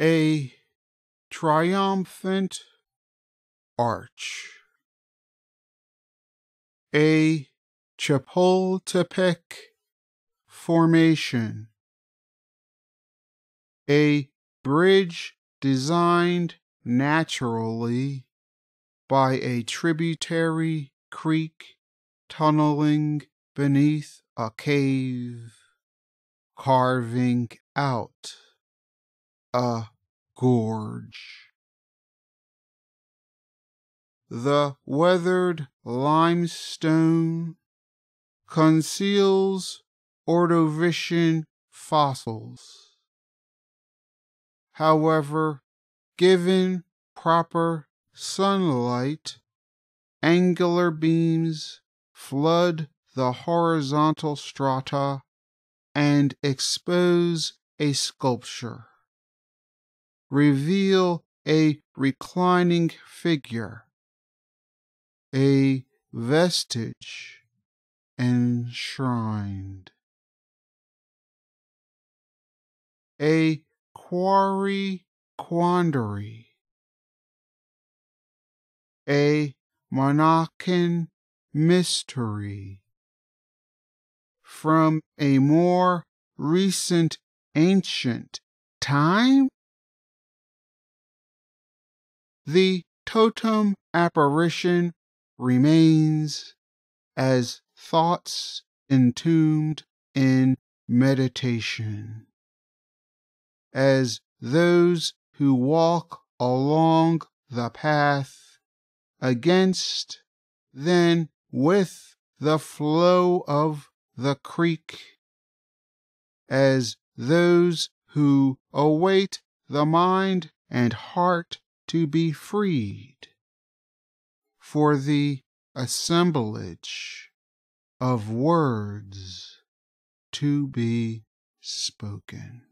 a triumphant arch, a Chepultepec formation, a bridge designed naturally by a tributary creek tunneling beneath a cave, carving out a gorge. The weathered limestone conceals Ordovician fossils. However, given proper sunlight, angular beams flood the horizontal strata and expose a sculpture. Reveal a reclining figure, a vestige enshrined. A quarry quandary. A Monacan mystery from a more recent ancient time? The totem apparition remains as thoughts entombed in meditation, as those who walk along the path against, then with the flow of the creek, as those who await the mind and heart to be freed for the assemblage of words to be spoken.